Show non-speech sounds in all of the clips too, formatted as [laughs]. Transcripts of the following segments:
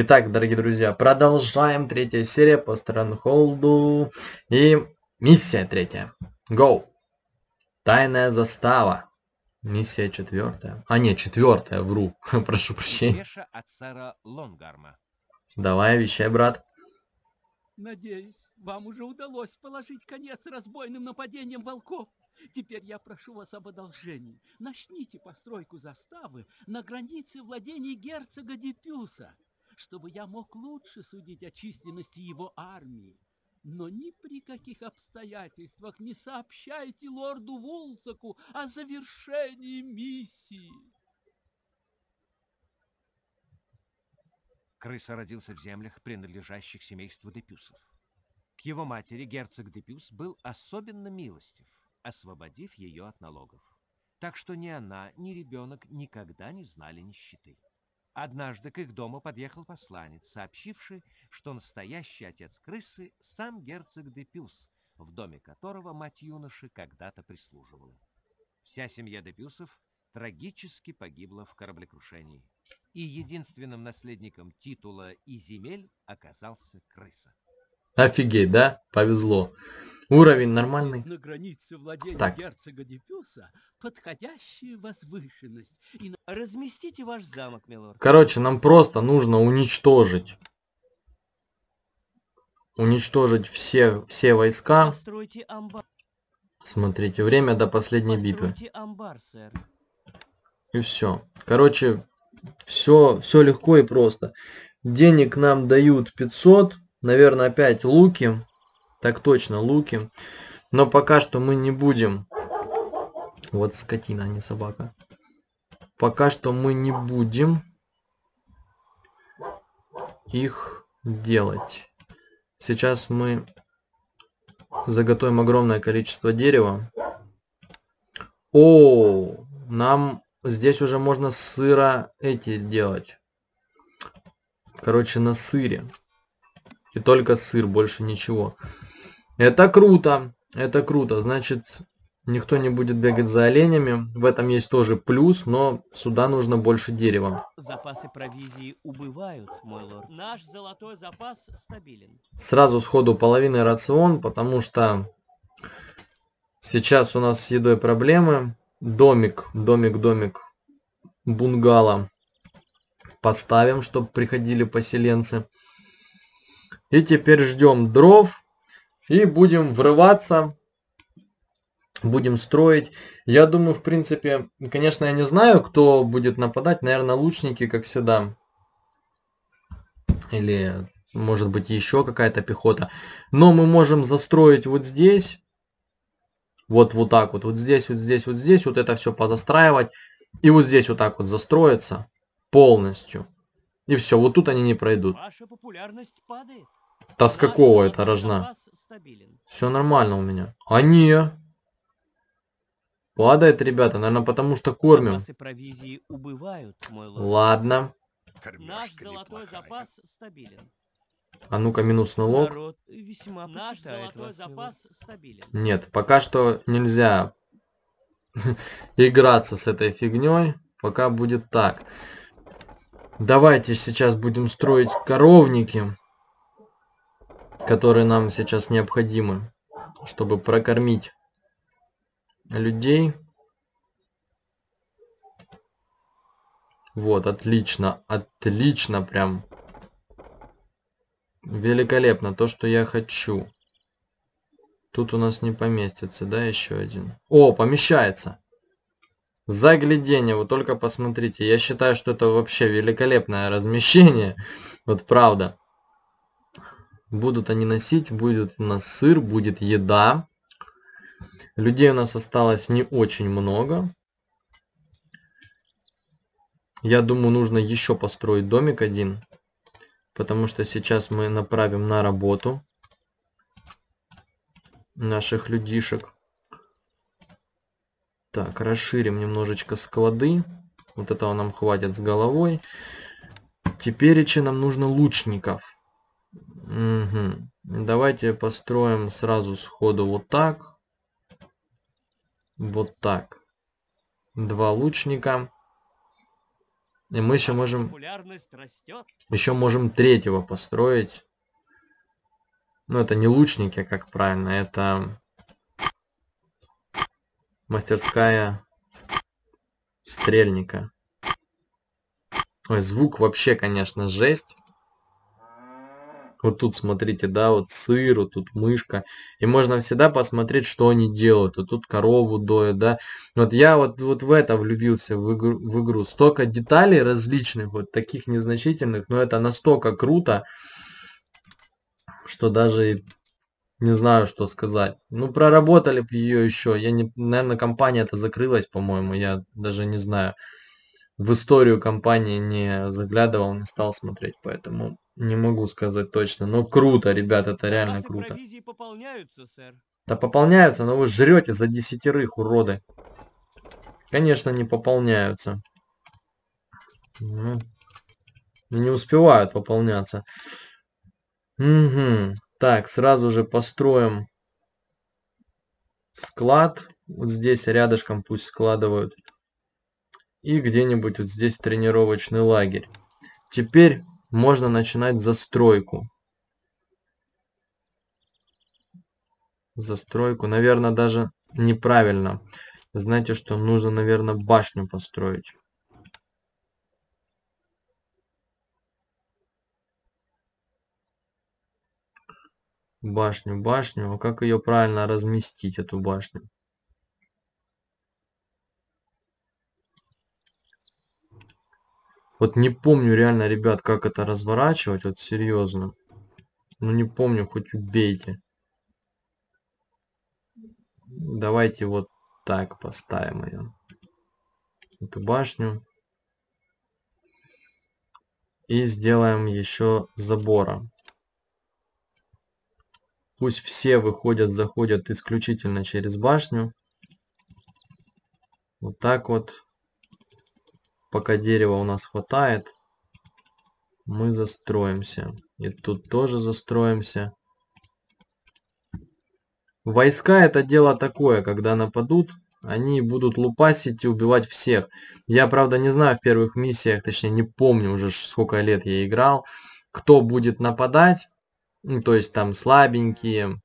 Итак, дорогие друзья, продолжаем. Третья серия по Странхолду. И миссия третья. Go! Тайная застава. Миссия четвертая. А, нет, четвертая, вру. [laughs] Прошу прощения. от сэра Лонгарма. Давай, вещай, брат. Надеюсь, вам уже удалось положить конец разбойным нападениям волков. Теперь я прошу вас об одолжении. Начните постройку заставы на границе владений герцога Депюса чтобы я мог лучше судить о численности его армии. Но ни при каких обстоятельствах не сообщайте лорду Вулсаку о завершении миссии. Крыса родился в землях, принадлежащих семейству Депюсов. К его матери герцог Депюс был особенно милостив, освободив ее от налогов. Так что ни она, ни ребенок никогда не знали нищеты. Однажды к их дому подъехал посланец, сообщивший, что настоящий отец крысы – сам герцог Депюс, в доме которого мать юноши когда-то прислуживала. Вся семья Депюсов трагически погибла в кораблекрушении, и единственным наследником титула и земель оказался крыса. Офигеть, да? Повезло. Уровень нормальный. На границе владения так. герцога Дефюса подходящая возвышенность. И разместите ваш замок, милорд. Короче, нам просто нужно уничтожить. Уничтожить все, все войска. Постройте амбар. Смотрите, время до последней Постройте битвы. амбар, сэр. И все. Короче, все, все легко и просто. Денег нам дают 500. Наверное, опять луки. Так точно, луки. Но пока что мы не будем... Вот скотина, а не собака. Пока что мы не будем их делать. Сейчас мы заготовим огромное количество дерева. О, нам здесь уже можно сыра эти делать. Короче, на сыре. И только сыр, больше ничего. Это круто. Это круто. Значит, никто не будет бегать за оленями. В этом есть тоже плюс, но сюда нужно больше дерева. Запасы провизии убывают, мой лорд. Наш золотой запас стабилен. Сразу сходу половины рацион, потому что сейчас у нас с едой проблемы. Домик, домик, домик, бунгало поставим, чтобы приходили поселенцы. И теперь ждем дров. И будем врываться, будем строить. Я думаю, в принципе, конечно, я не знаю, кто будет нападать. Наверное, лучники, как всегда. Или, может быть, еще какая-то пехота. Но мы можем застроить вот здесь. Вот, вот так вот. Вот здесь, вот здесь, вот здесь. Вот это все позастраивать. И вот здесь вот так вот застроиться полностью. И все, вот тут они не пройдут. Ваша популярность падает. Да с какого это рожна? Все нормально у меня. А не. Падает, ребята, наверное, потому что кормим. убывают. Ладно. Наш золотой запас стабилен. А ну-ка, минус налог. Народ весьма Наш золотой запас стабилен. Нет, пока что нельзя [laughs] играться с этой фигней. Пока будет так. Давайте сейчас будем строить коровники которые нам сейчас необходимы, чтобы прокормить людей. Вот, отлично, отлично прям. Великолепно, то, что я хочу. Тут у нас не поместится, да, еще один. О, помещается. Заглядение, вы только посмотрите. Я считаю, что это вообще великолепное размещение. [laughs] Вот правда. Будут они носить, будет у нас сыр, будет еда. Людей у нас осталось не очень много. Я думаю, нужно еще построить домик один. Потому что сейчас мы направим на работу наших людишек. Так, расширим немножечко склады. Вот этого нам хватит с головой. Теперь еще нам нужно лучников. Угу. Давайте построим сразу сходу вот так. Вот так. Два лучника. И мы еще можем, еще можем третьего построить. Ну, это не лучники, как правильно, это мастерская стрельника. Ой, звук вообще, конечно, жесть. Вот тут смотрите, да, вот сыр, вот тут мышка. И можно всегда посмотреть, что они делают. Вот тут корову доят, да. Вот я вот, вот в это влюбился, в игру, в игру. Столько деталей различных, вот таких незначительных, но это настолько круто, что даже не знаю, что сказать. Ну, проработали бы ее еще. Я не, наверное, компания это закрылась, по-моему. Я даже не знаю. В историю компании не заглядывал, не стал смотреть, поэтому не могу сказать точно. Но круто, ребят, это реально круто. провизии пополняются, сэр. Да пополняются, но вы жрете за десятерых, уроды. Конечно, не пополняются. Ну, не успевают пополняться. Угу. Так, сразу же построим склад. Вот здесь рядышком пусть складывают. И где-нибудь вот здесь тренировочный лагерь. Теперь можно начинать застройку. застройку. Наверное, даже неправильно. Знаете, что нужно, наверное, башню построить. Башню, башню. А как ее правильно разместить, эту башню? Вот не помню реально, ребят, как это разворачивать, вот серьезно. Ну не помню, хоть убейте. Давайте вот так поставим ее. Эту башню. И сделаем еще забора. Пусть все выходят, заходят исключительно через башню. Вот так вот. Пока дерева у нас хватает, мы застроимся. И тут тоже застроимся. Войска это дело такое, когда нападут, они будут лупасить и убивать всех. Я, правда, не знаю в первых миссиях, точнее не помню уже сколько лет я играл, кто будет нападать. Ну, то есть там слабенькие,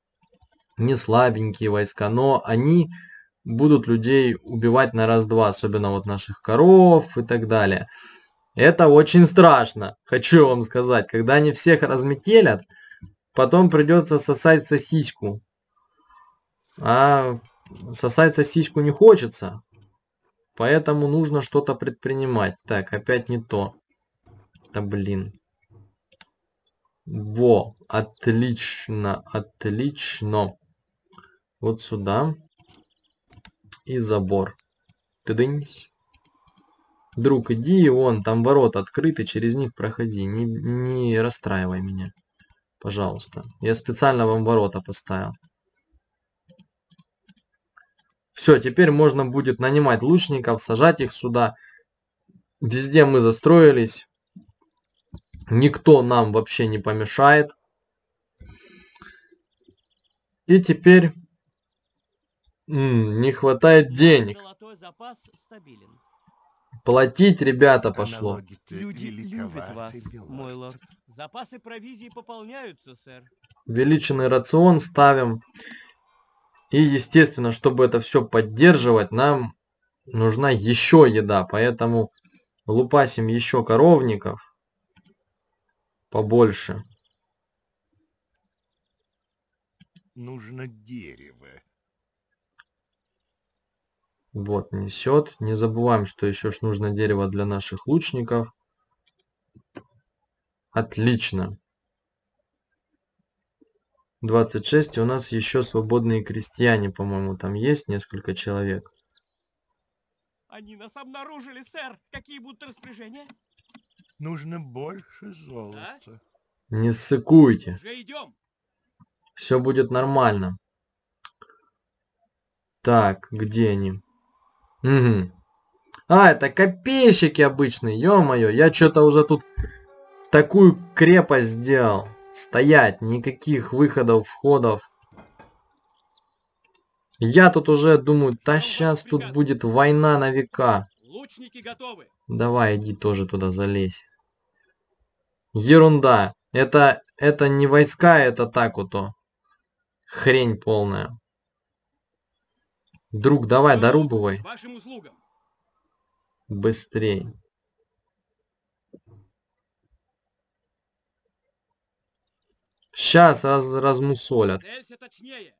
не слабенькие войска, но они будут людей убивать на раз-два, особенно вот наших коров и так далее. Это очень страшно, хочу вам сказать. Когда они всех разметелят, потом придется сосать сосиску. А сосать сосиску не хочется. Поэтому нужно что-то предпринимать. Так, опять не то. Да блин. Во, отлично, отлично. Вот сюда. И забор. Тыдынь. Друг, иди, вон, там ворота открыты, через них проходи. Не, не расстраивай меня. Пожалуйста. Я специально вам ворота поставил. Все, теперь можно будет нанимать лучников, сажать их сюда. Везде мы застроились. Никто нам вообще не помешает. И теперь м, не хватает денег. Золотой запас стабилен. Платить, ребята, пошло. Люди любят вас, мой лорд. Запасы провизии пополняются, сэр. Увеличенный рацион ставим. И, естественно, чтобы это все поддерживать, нам нужна еще еда. Поэтому лупасим еще коровников побольше. Нужно дерево. Вот, несет. Не забываем, что еще ж нужно дерево для наших лучников. Отлично. 26. И у нас еще свободные крестьяне, по-моему, там есть несколько человек. Они нас обнаружили, сэр. Какие будут распоряжения? Нужно больше золота. Не ссыкуйте. Уже идем. Все будет нормально. Так, где они? Угу. А, это копейщики обычные, ё-моё. Я что-то уже тут такую крепость сделал. Стоять, никаких выходов, входов. Я тут уже думаю, да сейчас тут будет война на века. Лучники готовы. Давай, иди тоже туда залезь. Ерунда. Это, это не войска, это так вот. Хрень полная. Друг, давай, дорубывай. Вашим услугам. Быстрей. Сейчас раз, размусолят. Целься точнее.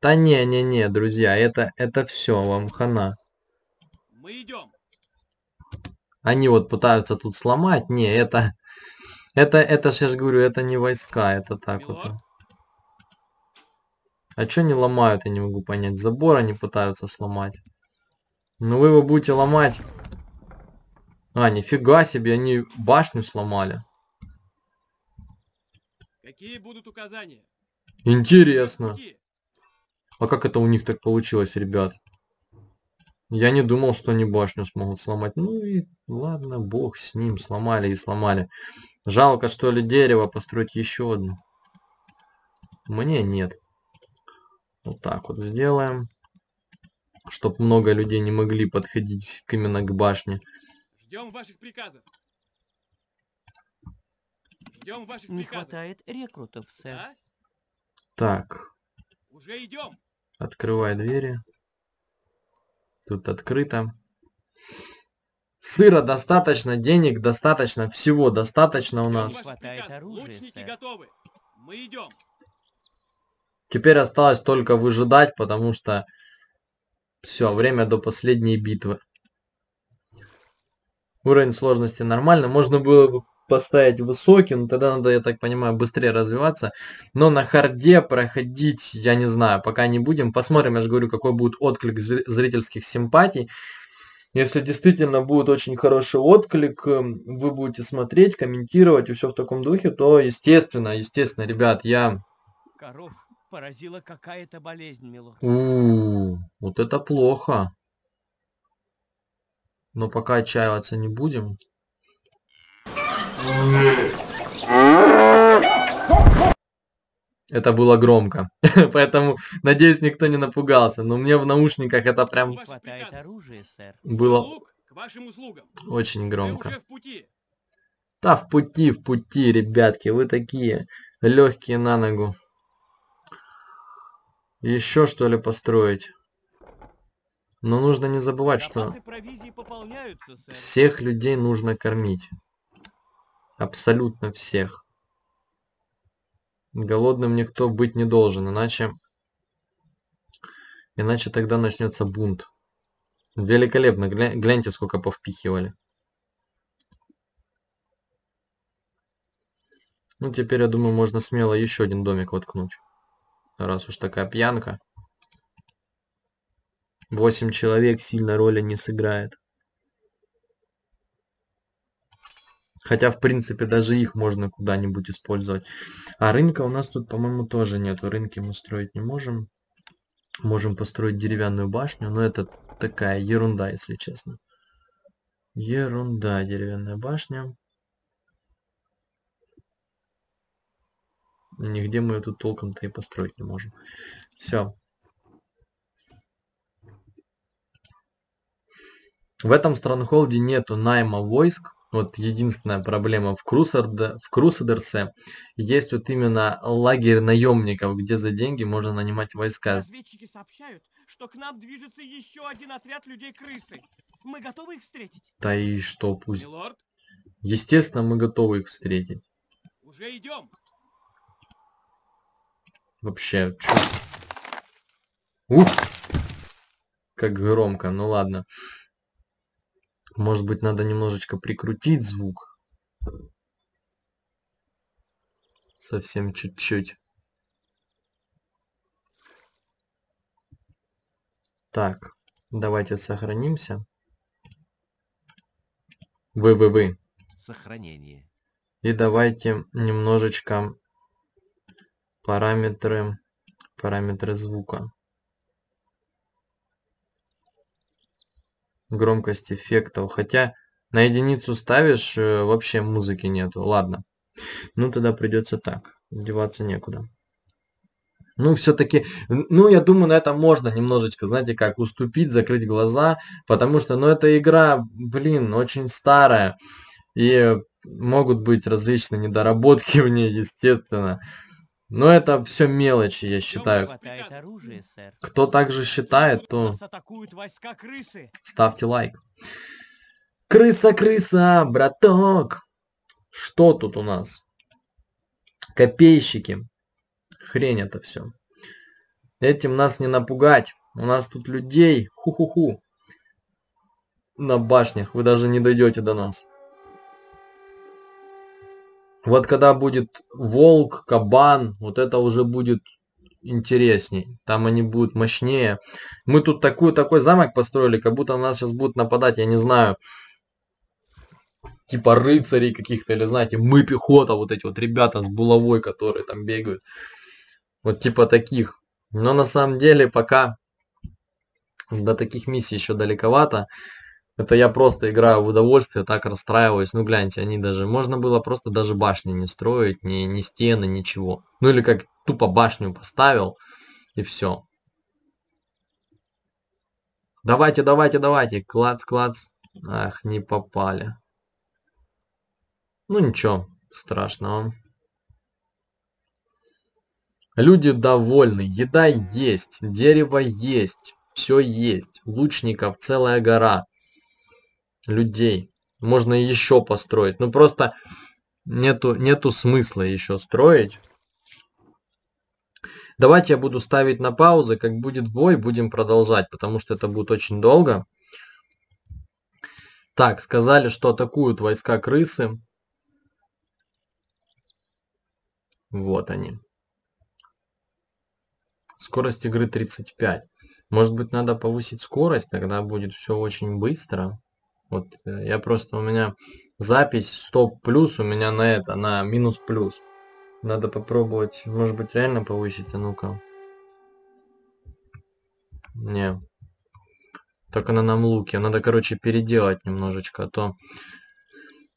Да не-не-не, друзья, это, это все, вам хана. Мы идем. Они вот пытаются тут сломать. Не, это... Это, это ж я же говорю, это не войска, это так вот. А чё не ломают, я не могу понять. Забор они пытаются сломать. Ну вы его будете ломать. А, нифига себе, они башню сломали. Какие будут указания? Интересно. А как это у них так получилось, ребят? Я не думал, что они башню смогут сломать. Ну и ладно, бог с ним, сломали и сломали. Жалко, что ли, дерево построить еще одну. Мне нет. Вот так вот сделаем. Чтоб много людей не могли подходить к- именно к башне. Ждем ваших приказов. Ждем ваших Не приказов. хватает рекрутов, сэр. Да? Так, Уже идем. открывай двери. Тут открыто. Сыра достаточно, денег достаточно, всего достаточно у нас. Хватает оружия, Лучники сэр. готовы. Мы идем. Теперь осталось только выжидать, потому что все, время до последней битвы. Уровень сложности нормально. Можно было бы поставить высокий, но тогда надо, я так понимаю, быстрее развиваться. Но на харде проходить, я не знаю, пока не будем. Посмотрим, я же говорю, какой будет отклик зри- зрительских симпатий. Если действительно будет очень хороший отклик, эм, вы будете смотреть, комментировать и все в таком духе, то естественно, естественно, ребят, я Коров поразила какая-то болезнь, милорд. У, вот это плохо. Но пока отчаиваться не будем. Это было громко. [laughs] Поэтому, надеюсь, никто не напугался. Но мне в наушниках это прям оружия, сэр. было Лук к вашим услугам. очень громко. уже в пути. Да, в пути, в пути, ребятки. Вы такие легкие на ногу. Еще что ли построить? Но нужно не забывать, что... Запасы сэр. Всех людей нужно кормить. Абсолютно всех. Голодным никто быть не должен, иначе... Иначе тогда начнется бунт. Великолепно, гля- гляньте, сколько повпихивали. Ну, теперь, я думаю, можно смело еще один домик воткнуть. Раз уж такая пьянка. Восемь человек сильно роли не сыграет. Хотя, в принципе, даже их можно куда-нибудь использовать. А рынка у нас тут, по-моему, тоже нету. Рынки мы строить не можем. Можем построить деревянную башню, но это такая ерунда, если честно. Ерунда, деревянная башня. Нигде мы тут толком-то и построить не можем. Все. В этом странхолде нету найма войск. Вот единственная проблема в, Крусарде, в Крусадерсе есть вот именно лагерь наемников, где за деньги можно нанимать войска. Разведчики сообщают, что к нам движется еще один отряд людей-крысы. Мы готовы их встретить? Да и что пусть. Милорд, Естественно, мы готовы их встретить. уже идем. Вообще, чё? Ух! Как громко, ну ладно. Может быть, надо немножечко прикрутить звук. Совсем чуть-чуть. Так, давайте сохранимся. Вы-вы-вы. Сохранение. И давайте немножечко параметры, параметры звука. Громкость эффектов. Хотя на единицу ставишь, э, вообще музыки нету. Ладно. Ну тогда придется так. Деваться некуда. Ну, все-таки, ну, я думаю, на это можно немножечко, знаете, как уступить, закрыть глаза, потому что, ну, эта игра, блин, очень старая, и могут быть различные недоработки [laughs] в ней, естественно. Но это все мелочи, я считаю. Оружия. Кто также считает, то ставьте лайк. Крыса, крыса, браток. Что тут у нас? Копейщики. Хрень это все. Этим нас не напугать. У нас тут людей. Ху-ху-ху. На башнях. Вы даже не дойдете до нас. Вот когда будет волк, кабан, вот это уже будет интересней. Там они будут мощнее. Мы тут такую, такой замок построили, как будто на нас сейчас будут нападать, я не знаю, типа рыцарей каких-то, или знаете, мы пехота, вот эти вот ребята с булавой, которые там бегают. Вот типа таких. Но на самом деле пока до таких миссий еще далековато. Это я просто играю в удовольствие, так расстраиваюсь. Ну гляньте, они даже... Можно было просто даже башни не строить, ни, ни стены, ничего. Ну или как тупо башню поставил, и все. Давайте, давайте, давайте. Клац, клац. Ах, не попали. Ну ничего страшного. Люди довольны, еда есть, дерево есть, все есть, лучников целая гора людей. Можно еще построить. Ну просто нету, нету смысла еще строить. Давайте я буду ставить на паузу. Как будет бой, будем продолжать, потому что это будет очень долго. Так, сказали, что атакуют войска крысы. Вот они. Скорость игры 35. Может быть, надо повысить скорость, тогда будет все очень быстро. Вот э, я просто, у меня запись стоп плюс, у меня на это, на минус плюс. Надо попробовать, может быть, реально повысить, а ну-ка. Не. Только на нам луке. Надо, короче, переделать немножечко, а то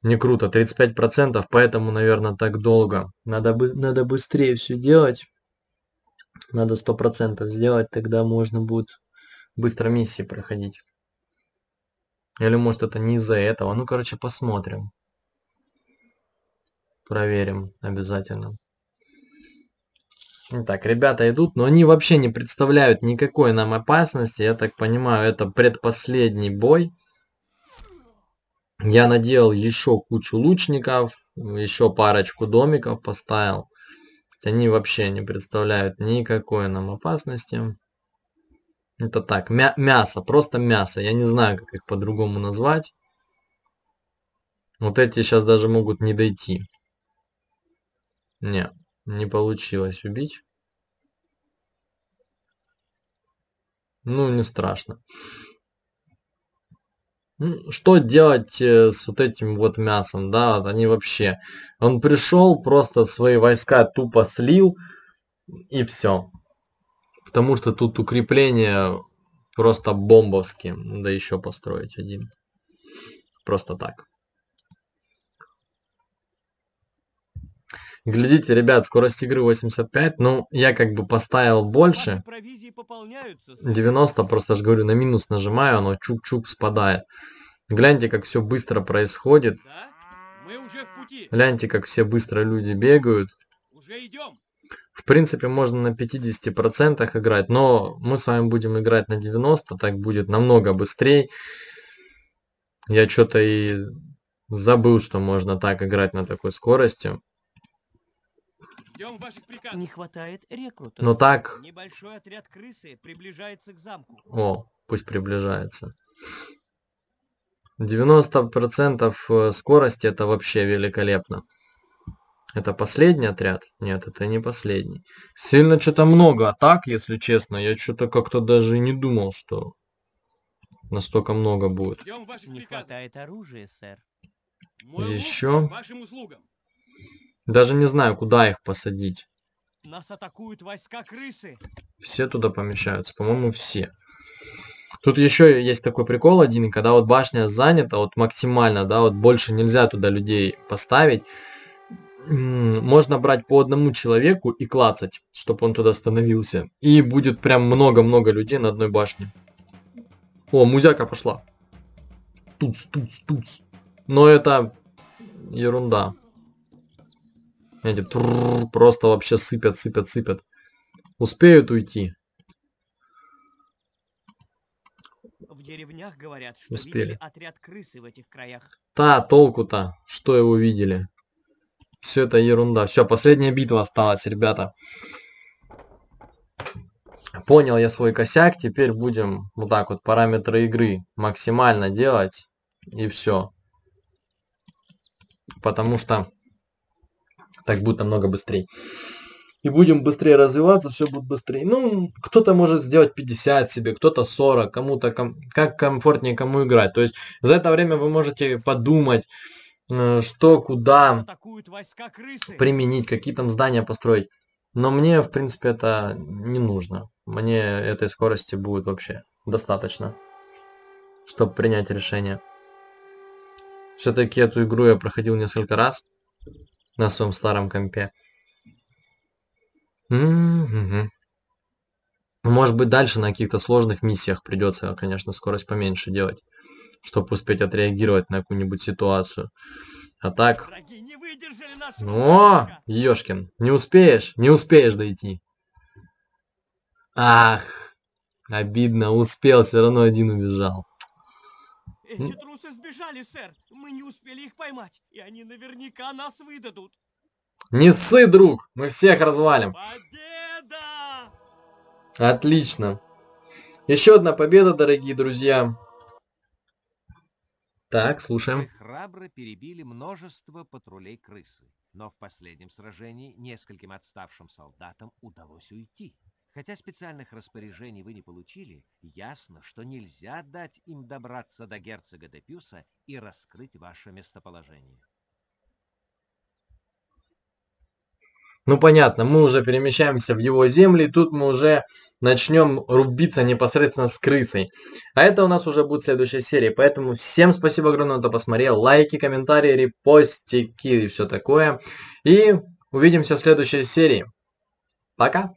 не круто. 35%, поэтому, наверное, так долго. Надо, бы, надо быстрее все делать. Надо 100% сделать, тогда можно будет быстро миссии проходить. Или может это не из-за этого. Ну, короче, посмотрим. Проверим обязательно. Так, ребята идут, но они вообще не представляют никакой нам опасности. Я так понимаю, это предпоследний бой. Я наделал еще кучу лучников, еще парочку домиков поставил. Они вообще не представляют никакой нам опасности. Это так, мя мясо, просто мясо. Я не знаю, как их по-другому назвать. Вот эти сейчас даже могут не дойти. Не, не получилось убить. Ну, не страшно. Что делать э, с вот этим вот мясом, да, они вообще... Он пришел, просто свои войска тупо слил, и все. Потому что тут укрепления просто бомбовские. Да еще построить один. Просто так. Глядите, ребят, скорость игры 85. Ну, я как бы поставил больше. Ваши провизии пополняются. сэр. 90, просто же говорю, на минус нажимаю, оно чук-чук спадает. Гляньте, как все быстро происходит. Гляньте, как все быстро люди бегают. Уже идем. В принципе, можно на 50% играть, но мы с вами будем играть на 90, так будет намного быстрее. Я что-то и забыл, что можно так играть на такой скорости. Не хватает рекрутов. Но так, Небольшой отряд крысы приближается к замку. о, пусть приближается. 90% э, скорости это вообще великолепно. Это последний отряд? Нет, это не последний. Сильно что-то много атак, если честно. Я что-то как-то даже не думал, что настолько много будет. Не хватает оружия, сэр. Мой Еще? к вашим услугам. Даже не знаю, куда их посадить. Нас атакуют войска крысы. Все туда помещаются, по-моему, все. Тут еще есть такой прикол один, когда вот башня занята, вот максимально, да, вот больше нельзя туда людей поставить. Можно брать по одному человеку и клацать, чтобы он туда становился. И будет прям много-много людей на одной башне. О, музяка пошла. Туц, туц, туц. Но это ерунда. Эти трррр, просто вообще сыпят, сыпят, сыпят. Успеют уйти. В деревнях говорят, что Успели. видели отряд крысы в этих краях. Та, толку-то, что его видели. Все это ерунда. Все, последняя битва осталась, ребята. Понял я свой косяк, теперь будем вот так вот параметры игры максимально делать. И все. Потому что так будет намного быстрее. И будем быстрее развиваться, все будет быстрее. Ну, кто-то может сделать 50 себе, кто-то 40, кому-то ком- как комфортнее кому играть. То есть за это время вы можете подумать, что, куда применить, какие там здания построить. Но мне, в принципе, это не нужно. Мне этой скорости будет вообще достаточно, чтобы принять решение. Все-таки эту игру я проходил несколько раз на своем старом компе. Может быть, дальше на каких-то сложных миссиях придется, конечно, скорость поменьше делать, чтобы успеть отреагировать на какую-нибудь ситуацию. А так, о. Ёшкин, не успеешь, не успеешь дойти. Ах, обидно, успел, все равно один убежал. Эти трусы сбежали, сэр. Мы не успели их поймать. И они наверняка нас выдадут. Не ссы, друг, мы всех развалим. Победа! Отлично. Еще одна победа, дорогие друзья. Так, слушаем. храбро перебили множество патрулей крысы. Но в последнем сражении нескольким отставшим солдатам удалось уйти. Хотя специальных распоряжений вы не получили, ясно, что нельзя дать им добраться до герцога Депюса и раскрыть ваше местоположение. Ну понятно, мы уже перемещаемся в его земли, тут мы уже начнем рубиться непосредственно с крысой. А это у нас уже будет следующая серия, поэтому всем спасибо огромное, кто посмотрел, лайки, комментарии, репостики и все такое. И увидимся в следующей серии. Пока!